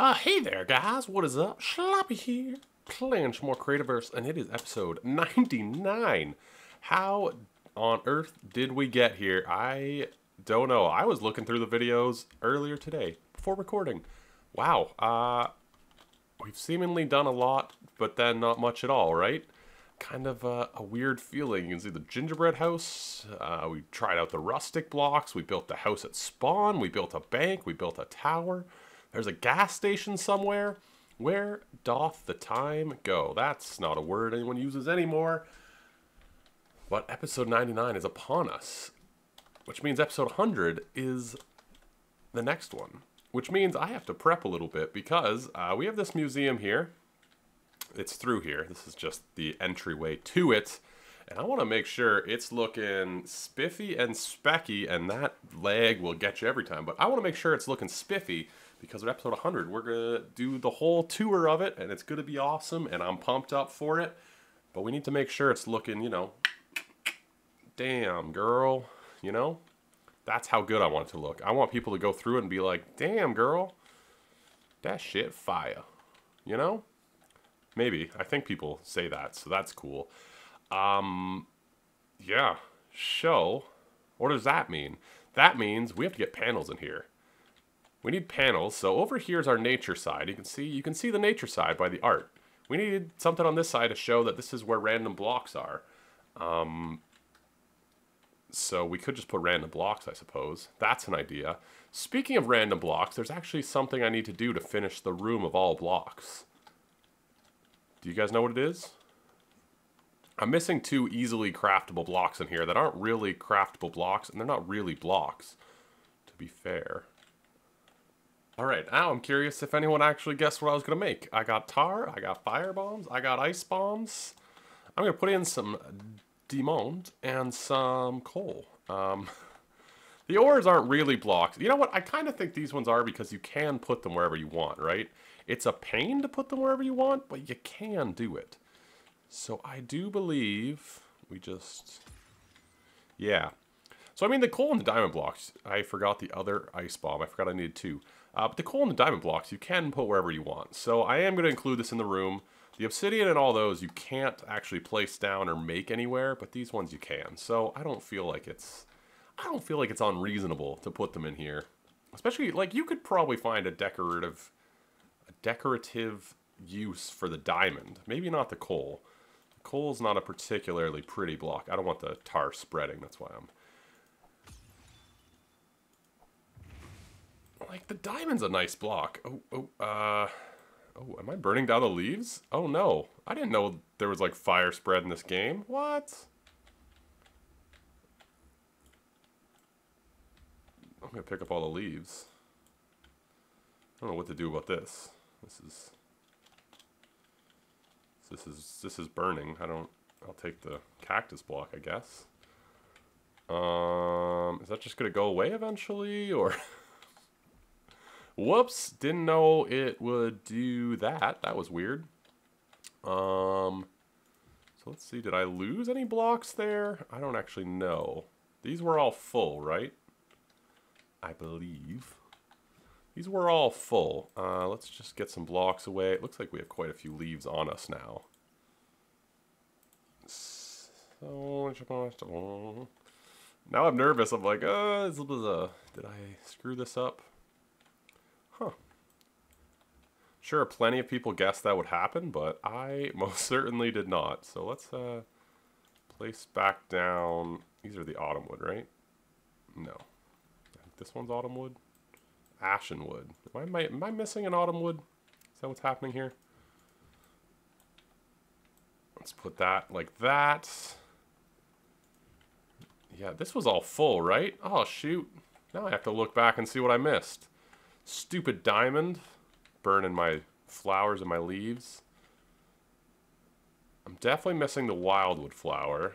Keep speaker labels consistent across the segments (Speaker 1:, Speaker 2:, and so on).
Speaker 1: Uh, hey there, guys. What is up? Sloppy here, playing some more and it is episode 99. How on earth did we get here? I don't know. I was looking through the videos earlier today before recording. Wow. Uh, we've seemingly done a lot, but then not much at all, right? Kind of uh, a weird feeling. You can see the gingerbread house. Uh, we tried out the rustic blocks. We built the house at spawn. We built a bank. We built a tower. There's a gas station somewhere. Where doth the time go? That's not a word anyone uses anymore. But episode 99 is upon us, which means episode 100 is the next one. Which means I have to prep a little bit because uh, we have this museum here. It's through here. This is just the entryway to it. And I want to make sure it's looking spiffy and specky, and that leg will get you every time. But I want to make sure it's looking spiffy because of episode 100, we're going to do the whole tour of it, and it's going to be awesome, and I'm pumped up for it. But we need to make sure it's looking, you know, damn, girl, you know? That's how good I want it to look. I want people to go through it and be like, damn, girl, that shit fire, you know? Maybe. I think people say that, so that's cool. Um, yeah, show. What does that mean? That means we have to get panels in here. We need panels, so over here is our nature side. You can see you can see the nature side by the art. We needed something on this side to show that this is where random blocks are. Um, so we could just put random blocks, I suppose. That's an idea. Speaking of random blocks, there's actually something I need to do to finish the room of all blocks. Do you guys know what it is? I'm missing two easily craftable blocks in here that aren't really craftable blocks, and they're not really blocks, to be fair. Alright, now I'm curious if anyone actually guessed what I was going to make. I got tar, I got fire bombs, I got ice bombs. I'm going to put in some diamond and some coal. Um, the ores aren't really blocks. You know what? I kind of think these ones are because you can put them wherever you want, right? It's a pain to put them wherever you want, but you can do it. So I do believe we just... Yeah. So I mean the coal and the diamond blocks. I forgot the other ice bomb. I forgot I needed two. Uh, but the coal and the diamond blocks you can put wherever you want. So I am going to include this in the room. The obsidian and all those you can't actually place down or make anywhere, but these ones you can. So I don't feel like it's I don't feel like it's unreasonable to put them in here. Especially like you could probably find a decorative a decorative use for the diamond. Maybe not the coal. The coal's not a particularly pretty block. I don't want the tar spreading, that's why I'm Like, the diamond's a nice block. Oh, oh, uh... Oh, am I burning down the leaves? Oh, no. I didn't know there was, like, fire spread in this game. What? I'm gonna pick up all the leaves. I don't know what to do about this. This is... This is, this is burning. I don't... I'll take the cactus block, I guess. Um, is that just gonna go away eventually, or... Whoops, didn't know it would do that. That was weird. Um, so let's see, did I lose any blocks there? I don't actually know. These were all full, right? I believe. These were all full. Uh, let's just get some blocks away. It looks like we have quite a few leaves on us now. So, now I'm nervous. I'm like, uh, did I screw this up? Huh. Sure, plenty of people guessed that would happen, but I most certainly did not. So let's uh, place back down. These are the autumn wood, right? No. This one's autumn wood. Ashen wood. Am I, am I missing an autumn wood? Is that what's happening here? Let's put that like that. Yeah, this was all full, right? Oh, shoot. Now I have to look back and see what I missed. Stupid diamond. Burning my flowers and my leaves. I'm definitely missing the wildwood flower.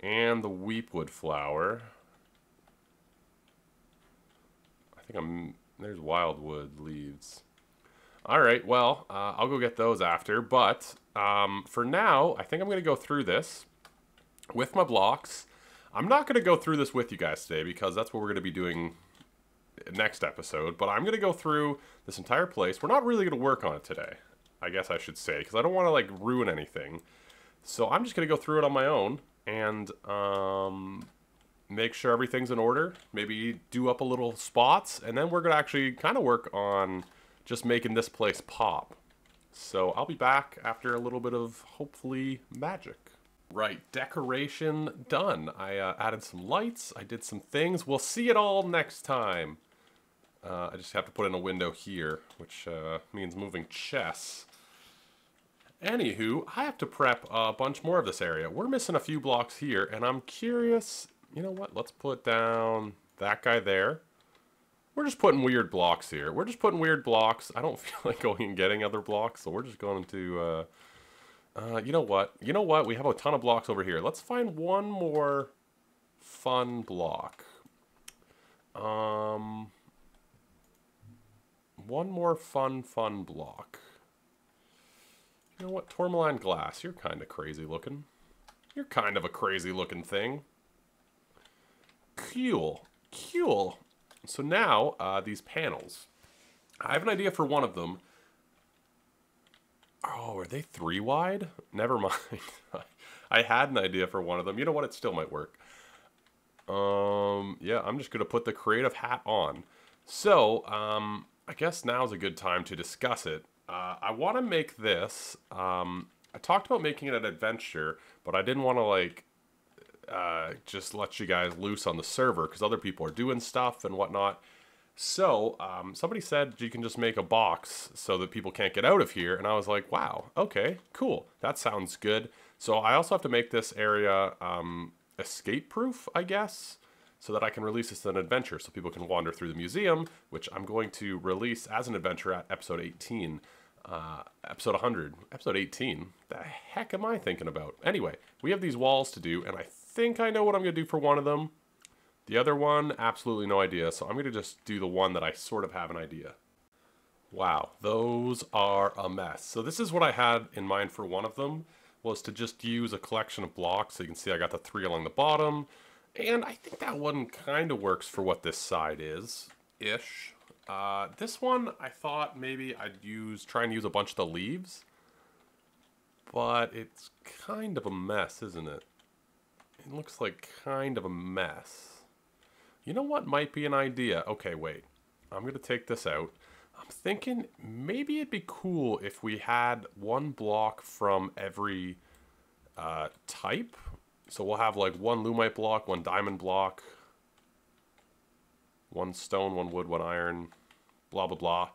Speaker 1: And the weepwood flower. I think I'm... There's wildwood leaves. Alright, well, uh, I'll go get those after. But, um, for now, I think I'm going to go through this with my blocks. I'm not going to go through this with you guys today because that's what we're going to be doing next episode, but I'm going to go through this entire place. We're not really going to work on it today, I guess I should say, because I don't want to, like, ruin anything. So I'm just going to go through it on my own and um, make sure everything's in order. Maybe do up a little spots, and then we're going to actually kind of work on just making this place pop. So I'll be back after a little bit of, hopefully, magic. Right, decoration done. I uh, added some lights, I did some things. We'll see it all next time. Uh, I just have to put in a window here, which uh, means moving chess. Anywho, I have to prep a bunch more of this area. We're missing a few blocks here, and I'm curious... You know what? Let's put down that guy there. We're just putting weird blocks here. We're just putting weird blocks. I don't feel like going and getting other blocks, so we're just going to... Uh, uh, you know what? You know what? We have a ton of blocks over here. Let's find one more fun block. Um, one more fun, fun block. You know what? Tourmaline glass. You're kind of crazy looking. You're kind of a crazy looking thing. Cool. Cool. So now, uh, these panels. I have an idea for one of them. Oh, are they three wide? Never mind. I had an idea for one of them. You know what? It still might work. Um, yeah, I'm just going to put the creative hat on. So, um, I guess now's a good time to discuss it. Uh, I want to make this, um, I talked about making it an adventure, but I didn't want to, like, uh, just let you guys loose on the server because other people are doing stuff and whatnot. So, um, somebody said you can just make a box so that people can't get out of here. And I was like, wow, okay, cool. That sounds good. So I also have to make this area um, escape proof, I guess, so that I can release this as an adventure so people can wander through the museum, which I'm going to release as an adventure at episode 18. Uh, episode 100, episode 18. The heck am I thinking about? Anyway, we have these walls to do, and I think I know what I'm going to do for one of them. The other one, absolutely no idea, so I'm going to just do the one that I sort of have an idea. Wow, those are a mess. So this is what I had in mind for one of them, was to just use a collection of blocks. So you can see I got the three along the bottom, and I think that one kind of works for what this side is, ish. Uh, this one, I thought maybe I'd use, try and use a bunch of the leaves, but it's kind of a mess, isn't it? It looks like kind of a mess. You know what might be an idea? Okay, wait. I'm going to take this out. I'm thinking maybe it'd be cool if we had one block from every uh, type. So we'll have like one Lumite block, one diamond block, one stone, one wood, one iron, blah, blah, blah.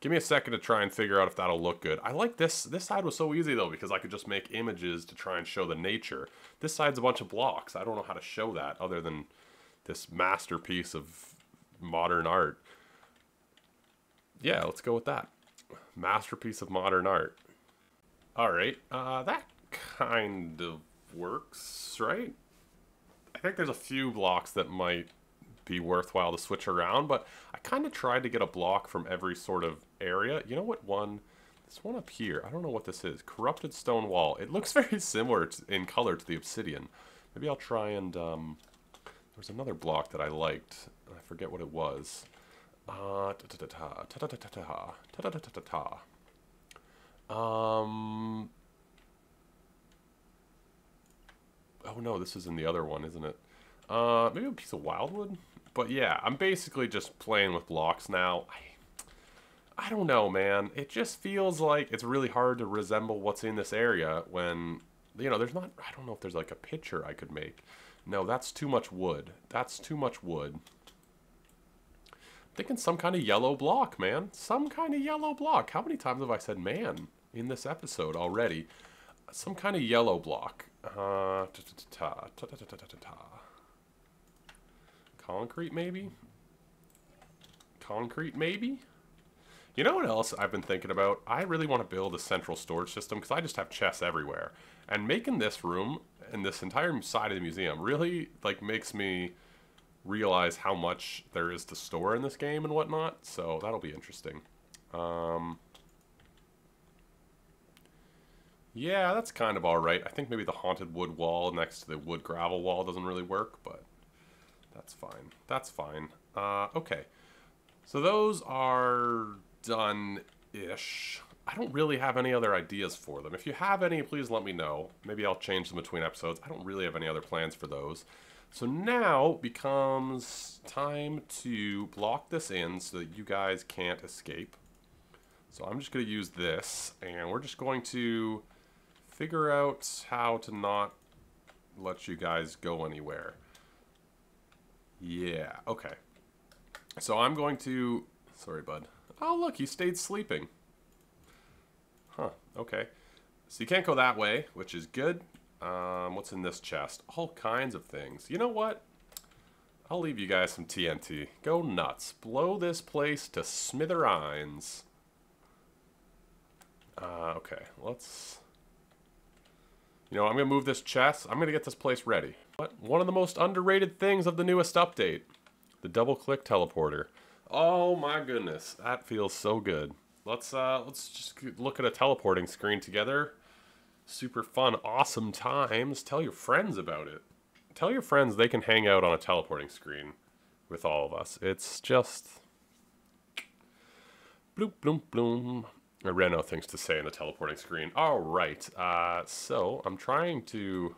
Speaker 1: Give me a second to try and figure out if that'll look good. I like this. This side was so easy though because I could just make images to try and show the nature. This side's a bunch of blocks. I don't know how to show that other than this masterpiece of modern art. Yeah, let's go with that. Masterpiece of modern art. All right, uh, that kind of works, right? I think there's a few blocks that might be worthwhile to switch around, but I kind of tried to get a block from every sort of area. You know what one? This one up here, I don't know what this is. Corrupted stone wall. It looks very similar to, in color to the obsidian. Maybe I'll try and um, there's another block that I liked. I forget what it was. Uh, ta ta ta ta ta ta ta ta ta ta ta ta ta. Um. Oh no, this is in the other one, isn't it? Uh, maybe a piece of wildwood. But yeah, I'm basically just playing with blocks now. I, I don't know, man. It just feels like it's really hard to resemble what's in this area when, you know, there's not. I don't know if there's like a picture I could make. No, that's too much wood. That's too much wood. Thinking some kind of yellow block, man. Some kind of yellow block. How many times have I said man in this episode already? some kind of yellow block. Concrete, maybe? Concrete, maybe? You know what else I've been thinking about? I really want to build a central storage system because I just have chests everywhere. And making this room and this entire side of the museum really, like, makes me realize how much there is to store in this game and whatnot. So that'll be interesting. Um... yeah, that's kind of alright. I think maybe the haunted wood wall next to the wood gravel wall doesn't really work, but that's fine. That's fine. Uh, okay. So those are done-ish. I don't really have any other ideas for them. If you have any, please let me know. Maybe I'll change them between episodes. I don't really have any other plans for those. So now becomes time to block this in so that you guys can't escape. So I'm just going to use this, and we're just going to figure out how to not let you guys go anywhere. Yeah, okay. So I'm going to... Sorry, bud. Oh, look, he stayed sleeping. Huh, okay. So you can't go that way, which is good. Um, what's in this chest? All kinds of things. You know what? I'll leave you guys some TNT. Go nuts. Blow this place to smithereens. Uh, okay, let's... You know, I'm going to move this chest. I'm going to get this place ready. But One of the most underrated things of the newest update. The double-click teleporter. Oh my goodness, that feels so good. Let's uh, let's just look at a teleporting screen together. Super fun, awesome times. Tell your friends about it. Tell your friends they can hang out on a teleporting screen with all of us. It's just bloop bloom bloom. Of things to say in the teleporting screen. All right, uh, so I'm trying to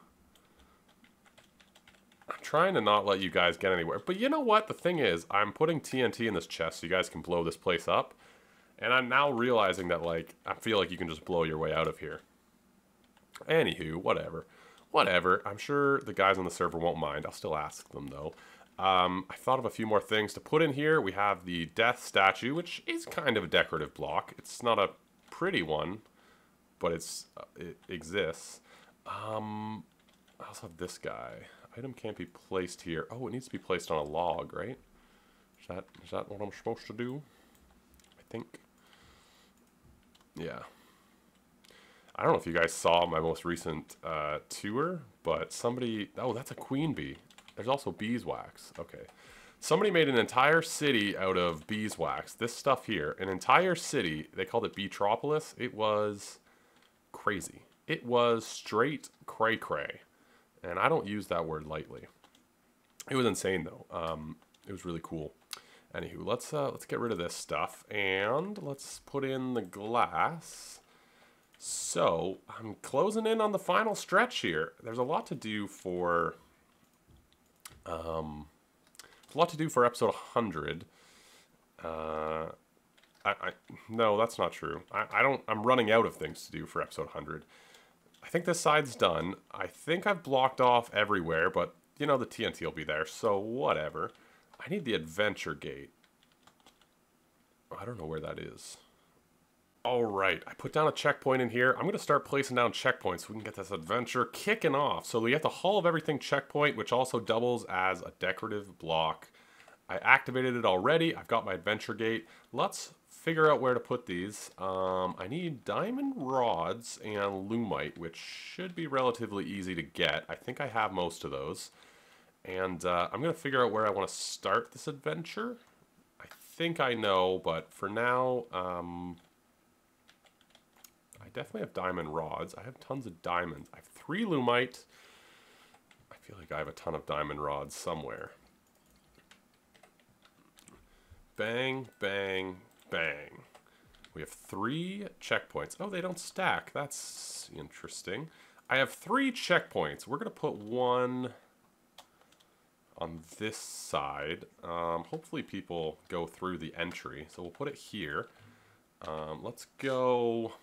Speaker 1: I'm trying to not let you guys get anywhere. But you know what? The thing is, I'm putting TNT in this chest so you guys can blow this place up. And I'm now realizing that, like, I feel like you can just blow your way out of here. Anywho, whatever. Whatever. I'm sure the guys on the server won't mind. I'll still ask them, though. Um, I thought of a few more things to put in here. We have the death statue, which is kind of a decorative block. It's not a pretty one, but it's uh, it exists. Um, I also have this guy. Item can't be placed here. Oh, it needs to be placed on a log, right? Is that is that what I'm supposed to do? I think. Yeah. I don't know if you guys saw my most recent uh, tour, but somebody... Oh, that's a queen bee. There's also beeswax. Okay. Somebody made an entire city out of beeswax. This stuff here, an entire city. They called it Beatropolis. It was crazy. It was straight cray-cray. And I don't use that word lightly. It was insane though. Um, it was really cool. Anywho, let's uh, let's get rid of this stuff and let's put in the glass. So I'm closing in on the final stretch here. There's a lot to do for um, a lot to do for episode 100. Uh, I, I no, that's not true. I, I don't. I'm running out of things to do for episode 100. I think this side's done. I think I've blocked off everywhere, but, you know, the TNT will be there, so whatever. I need the adventure gate. I don't know where that is. Alright, I put down a checkpoint in here. I'm going to start placing down checkpoints so we can get this adventure kicking off. So we have the Hall of Everything checkpoint, which also doubles as a decorative block. I activated it already. I've got my adventure gate. Let's figure out where to put these. Um, I need diamond rods and lumite, which should be relatively easy to get. I think I have most of those. And uh, I'm going to figure out where I want to start this adventure. I think I know, but for now, um, I definitely have diamond rods. I have tons of diamonds. I have three lumite. I feel like I have a ton of diamond rods somewhere. Bang, bang, Bang. We have three checkpoints. Oh, they don't stack. That's interesting. I have three checkpoints. We're going to put one on this side. Um, hopefully people go through the entry. So we'll put it here. Um, let's go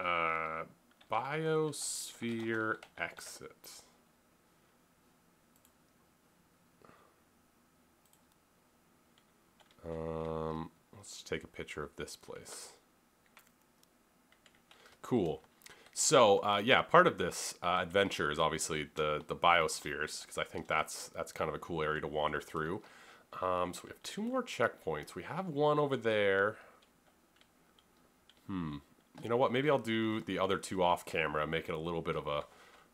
Speaker 1: uh, biosphere exit. Um, Let's take a picture of this place. Cool. So uh, yeah, part of this uh, adventure is obviously the the biospheres because I think that's that's kind of a cool area to wander through. Um, so we have two more checkpoints. We have one over there. Hmm. You know what? Maybe I'll do the other two off camera, make it a little bit of a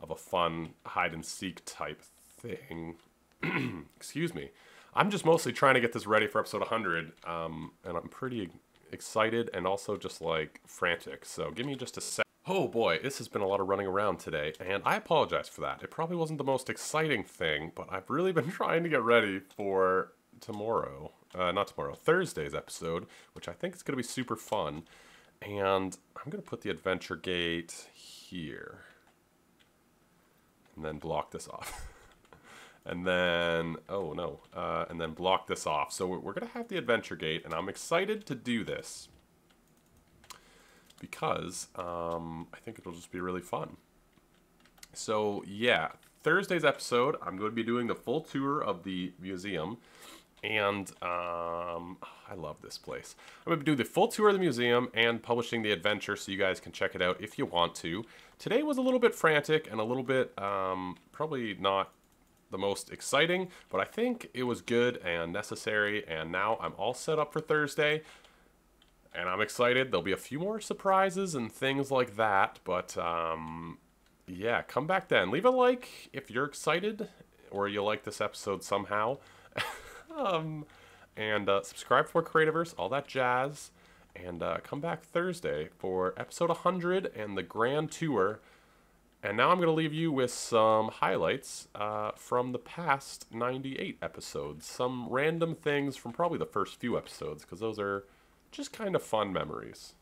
Speaker 1: of a fun hide and seek type thing. Excuse me. I'm just mostly trying to get this ready for episode 100, um, and I'm pretty excited and also just like frantic. So give me just a sec. Oh boy, this has been a lot of running around today, and I apologize for that. It probably wasn't the most exciting thing, but I've really been trying to get ready for tomorrow. uh, not tomorrow, Thursday's episode, which I think is going to be super fun. And I'm going to put the adventure gate here. And then block this off. and then, oh no, uh, and then block this off. So we're, going to have the adventure gate, and I'm excited to do this. Because um, I think it'll just be really fun. So yeah, Thursday's episode, I'm going to be doing the full tour of the museum. And um, I love this place. I'm going to do the full tour of the museum and publishing the adventure so you guys can check it out if you want to. Today was a little bit frantic and a little bit um, probably not the most exciting, but I think it was good and necessary. And now I'm all set up for Thursday. And I'm excited. There'll be a few more surprises and things like that. But um, yeah, come back then. Leave a like if you're excited or you like this episode somehow. um, and uh, subscribe for Creativerse, all that jazz. And uh, come back Thursday for episode 100 and the grand tour. And now I'm going to leave you with some highlights uh, from the past 98 episodes. Some random things from probably the first few episodes, because those are just kind of fun memories.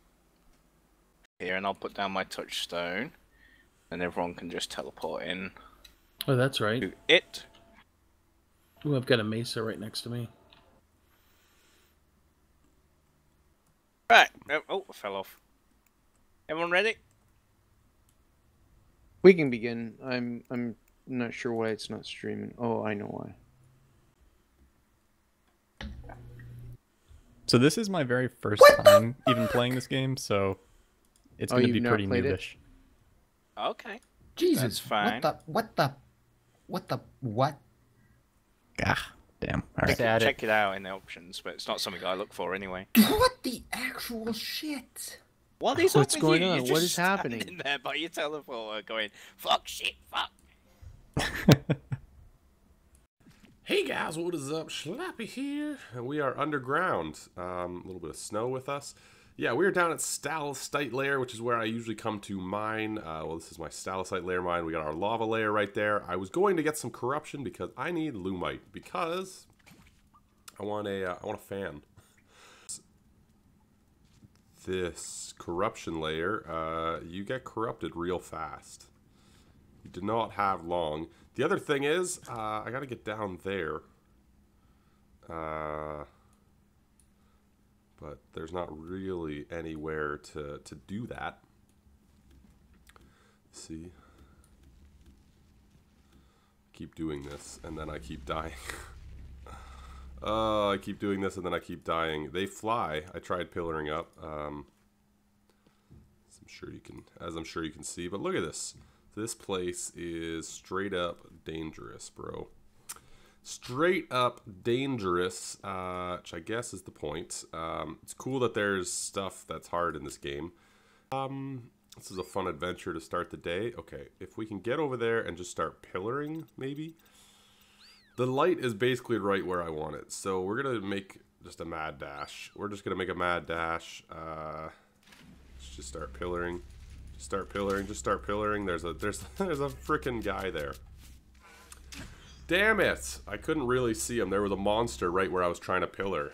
Speaker 2: Here, and I'll put down my touchstone, and everyone can just teleport in.
Speaker 3: Oh, that's right.
Speaker 2: To it.
Speaker 3: Ooh, I've got a mesa right next to me.
Speaker 2: Right. Oh, oh, I fell off. Everyone ready?
Speaker 4: We can begin. I'm I'm not sure why it's not streaming. Oh, I know why.
Speaker 5: So this is my very first time even playing this game, so it's
Speaker 4: Oh,
Speaker 5: going to be pretty
Speaker 4: played it?
Speaker 5: newish.
Speaker 2: Okay.
Speaker 6: Jesus,
Speaker 2: That's fine.
Speaker 6: What the? What the? What the? What?
Speaker 5: Ah, damn. All right.
Speaker 2: Check, check it out in the options, but it's not something I look for anyway.
Speaker 6: What the actual shit?
Speaker 2: What is
Speaker 4: What's
Speaker 2: up
Speaker 4: going
Speaker 2: you?
Speaker 4: on?
Speaker 2: You're
Speaker 4: What
Speaker 2: just
Speaker 4: is happening?
Speaker 2: In there by your teleporter going, fuck shit, fuck.
Speaker 1: Hey guys, what is up? Schlappy here, and we are underground. Um, a little bit of snow with us. Yeah, we are down at Stalactite Layer, which is where I usually come to mine. Uh, well, this is my Stalactite Layer mine. We got our lava layer right there. I was going to get some corruption because I need Lumite because I want a uh, I want a fan. This corruption layer, uh, you get corrupted real fast. You do not have long. The other thing is, uh, I gotta get down there. Uh, but there's not really anywhere to, to do that. see. Keep doing this, and then I keep dying. Oh, I keep doing this, and then I keep dying. They fly. I tried pillaring up. Um, I'm sure you can, as I'm sure you can see. But look at this. This place is straight up dangerous, bro. Straight up dangerous, uh, which I guess is the point. Um, it's cool that there's stuff that's hard in this game. Um, this is a fun adventure to start the day. Okay, if we can get over there and just start pillaring, maybe. The light is basically right where I want it. So we're going to make just a mad dash. We're just going to make a mad dash. Uh, let's just start pillaring. Just start pillaring. Just start pillaring. There's a there's there's a freaking guy there. Damn it! I couldn't really see him. There was a monster right where I was trying to pillar.